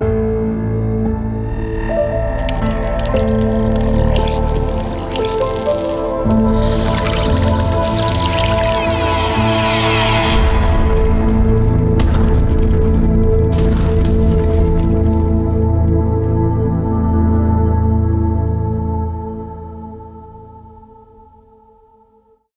you